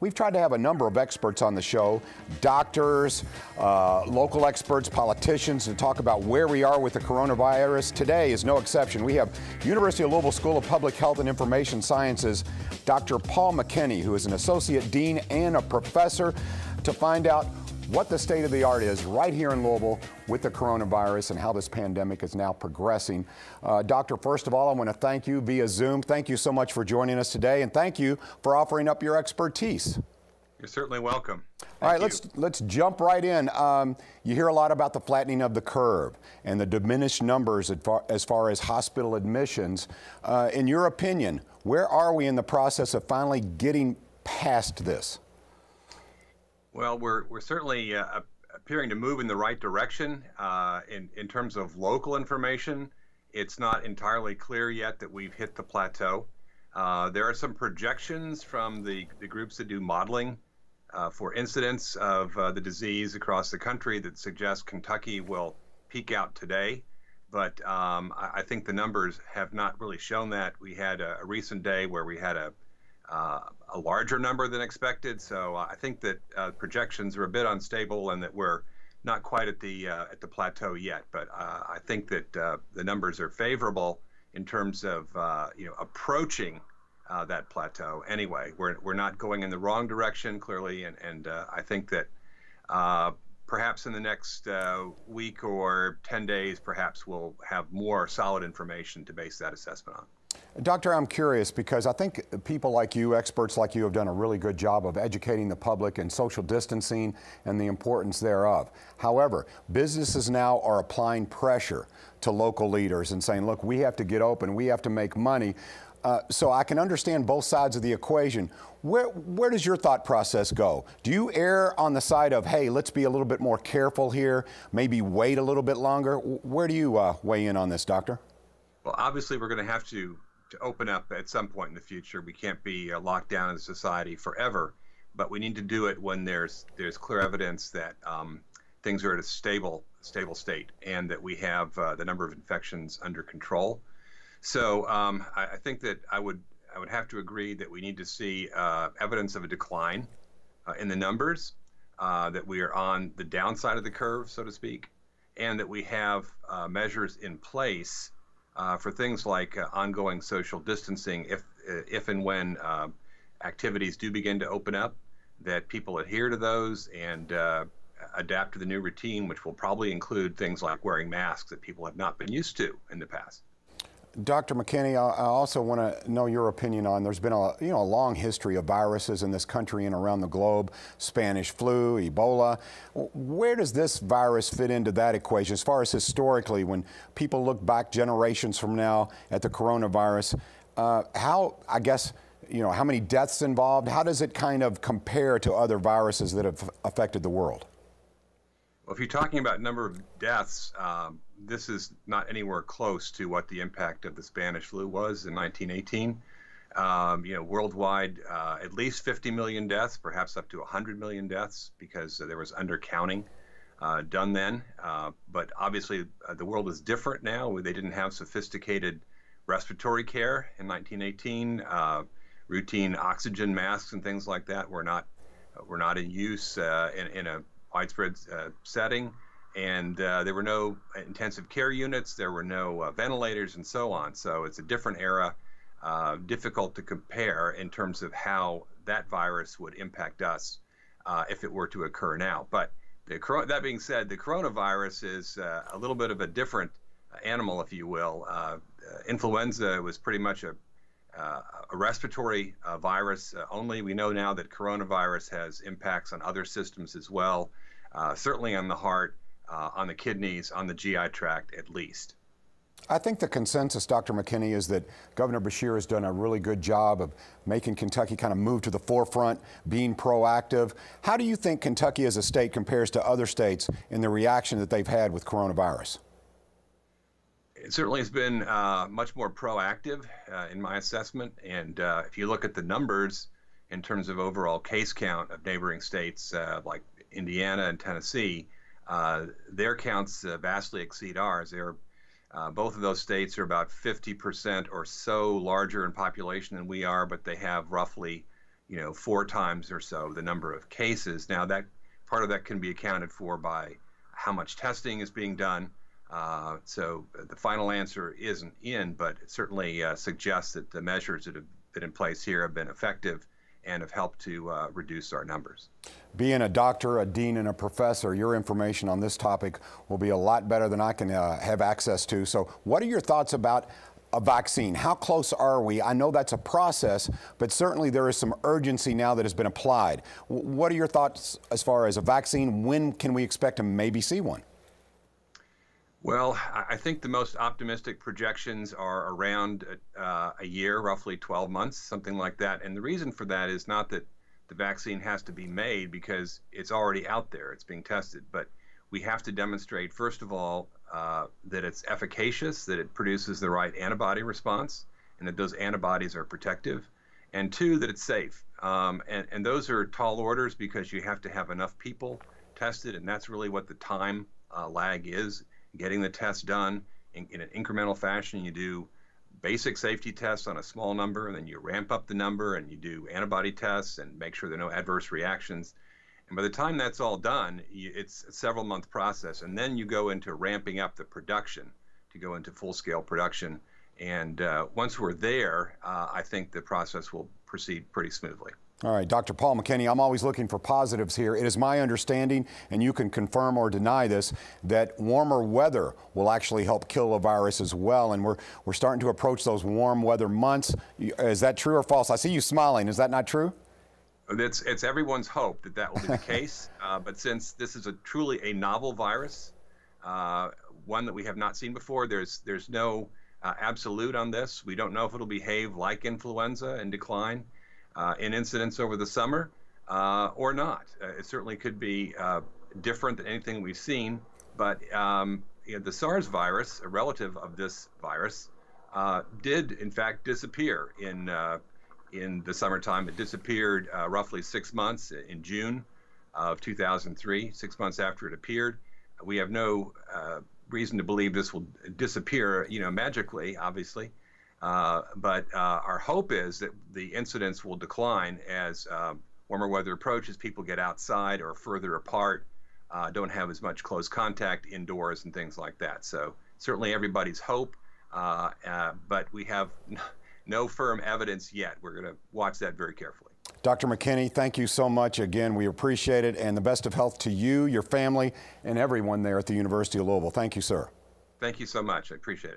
we've tried to have a number of experts on the show doctors, uh, local experts, politicians to talk about where we are with the coronavirus. Today is no exception. We have University of Louisville School of Public Health and Information Sciences, Dr. Paul McKinney, who is an associate dean and a professor, to find out what the state of the art is right here in Louisville with the coronavirus and how this pandemic is now progressing. Uh, doctor, first of all, I want to thank you via Zoom. Thank you so much for joining us today, and thank you for offering up your expertise. You're certainly welcome. Thank All right, you. let's let's jump right in. Um, you hear a lot about the flattening of the curve and the diminished numbers as far as, far as hospital admissions. Uh, in your opinion, where are we in the process of finally getting past this? Well, we're, we're certainly uh, appearing to move in the right direction. Uh, in, in terms of local information, it's not entirely clear yet that we've hit the plateau. Uh, there are some projections from the, the groups that do modeling uh, for incidence of uh, the disease across the country that suggest Kentucky will peak out today. But um, I, I, think the numbers have not really shown that. We had a, a recent day where we had a uh, a larger number than expected. So uh, I think that uh, projections are a bit unstable and that we're not quite at the uh, at the plateau yet. But uh, I think that uh, the numbers are favorable in terms of you know approaching that plateau. Anyway, we're we're not going in the wrong direction clearly, and and I think that. Perhaps in the next week or 10 days, perhaps we'll have more solid information to base that assessment on. Doctor, I'm curious because I think people like you, experts like you, have done a really good job of educating the public in social distancing and the importance thereof. However, businesses now are applying pressure to local leaders and saying, look, we have to get open, we have to make money. Uh, so I can understand both sides of the equation. Where, where does your thought process go? Do you err on the side of, hey, let's be a little bit more careful here, maybe wait a little bit longer? Where do you uh, weigh in on this, Doctor? Well, obviously, we're going to have to to open up at some point in the future. We can't be uh, locked down in society forever, but we need to do it when there's there's clear evidence that um, things are at a stable stable state and that we have uh, the number of infections under control. So um, I, I, think that I would I would have to agree that we need to see uh, evidence of a decline uh, in the numbers, uh, that we are on the downside of the curve, so to speak, and that we have uh, measures in place uh, for things like uh, ongoing social distancing if, uh, if and when uh, activities do begin to open up, that people adhere to those and uh, adapt to the new routine, which will probably include things like wearing masks that people have not been used to in the past. Dr. McKinney, I also want to know your opinion on. There's been a you know a long history of viruses in this country and around the globe: Spanish flu, Ebola. Where does this virus fit into that equation? As far as historically, when people look back generations from now at the coronavirus, uh, how I guess you know how many deaths involved? How does it kind of compare to other viruses that have affected the world? Well, if you're talking about number of deaths, um, this is not anywhere close to what the impact of the Spanish flu was in 1918. Um, you know, worldwide, uh, at least 50 million deaths, perhaps up to 100 million deaths, because uh, there was undercounting uh, done then. Uh, but obviously, uh, the world is different now. They didn't have sophisticated respiratory care in 1918. Uh, routine oxygen masks and things like that were not were not in use in, in a widespread setting, and uh, there were no intensive care units, there were no uh, ventilators, and so on. So it's a different era, uh, difficult to compare in terms of how that virus would impact us uh, if it were to occur now. But the, that being said, the coronavirus is uh, a little bit of a different animal, if you will. influenza was pretty much a uh, a respiratory uh, virus uh, only. We know now that coronavirus has impacts on other systems as well, certainly on the heart, on the kidneys, on the GI tract at least. I think the consensus, Dr. McKinney, is that Governor Beshear has done a really good job of making Kentucky kind of move to the forefront, being proactive. How do you think Kentucky as a state compares to other states in the reaction that they've had with coronavirus? it certainly has been uh, much more proactive uh, in my assessment. And uh, if you look at the numbers in terms of overall case count of neighboring states uh, like Indiana and Tennessee, uh, their counts uh, vastly exceed ours. They're both of those states are about 50% or so larger in population than we are, but they have roughly you know, four times or so the number of cases. Now that part of that can be accounted for by how much testing is being done. Uh, so the final answer isn't in, but it certainly uh, suggests that the measures that have been in place here have been effective and have helped to uh, reduce our numbers. Being a doctor, a dean, and a professor, your information on this topic will be a lot better than I can uh, have access to. So, what are your thoughts about a vaccine? How close are we? I know that's a process, but certainly there is some urgency now that has been applied. What are your thoughts as far as a vaccine? When can we expect to maybe see one? Well, I think the most optimistic projections are around uh, a year, roughly 12 months, something like that. And the reason for that is not that the vaccine has to be made because it's already out there, it's being tested, but we have to demonstrate, first of all, uh, that it's efficacious, that it produces the right antibody response, and that those antibodies are protective, and two, that it's safe. Um, and, and those are tall orders because you have to have enough people tested, and that's really what the time uh, lag is getting the test done in, in an incremental fashion. You do basic safety tests on a small number, and then you ramp up the number and you do antibody tests and make sure there are no adverse reactions. And by the time that's all done, it's a several month process. And then you go into ramping up the production to go into full scale production. And uh, once we're there, uh, I think the process will proceed pretty smoothly. All right, Dr. Paul McKinney, I'm always looking for positives here. It is my understanding, and you can confirm or deny this, that warmer weather will actually help kill the virus as well. And we're, we're starting to approach those warm weather months. Is that true or false? I see you smiling. Is that not true? It's, it's everyone's hope that that will be the case. Uh, but since this is a truly a novel virus, uh, one that we have not seen before, there's, there's no uh, absolute on this. We don't know if it'll behave like influenza and decline in incidence over the summer uh, or not. Uh, it certainly could be uh, different than anything we've seen, but um, you know, the SARS virus, a relative of this virus, uh, did in fact disappear in in the summertime. It disappeared roughly six months in June of 2003, six months after it appeared. We have no reason to believe this will disappear, you know, magically, obviously. Uh, but uh, our hope is that the incidence will decline as um, warmer weather approaches. People get outside or further apart, uh, don't have as much close contact indoors and things like that. So certainly everybody's hope, uh, uh, but we have no firm evidence yet. We're going to watch that very carefully. Dr. McKinney, thank you so much again. We appreciate it, and the best of health to you, your family, and everyone there at the University of Louisville. Thank you, sir. Thank you so much. I appreciate it.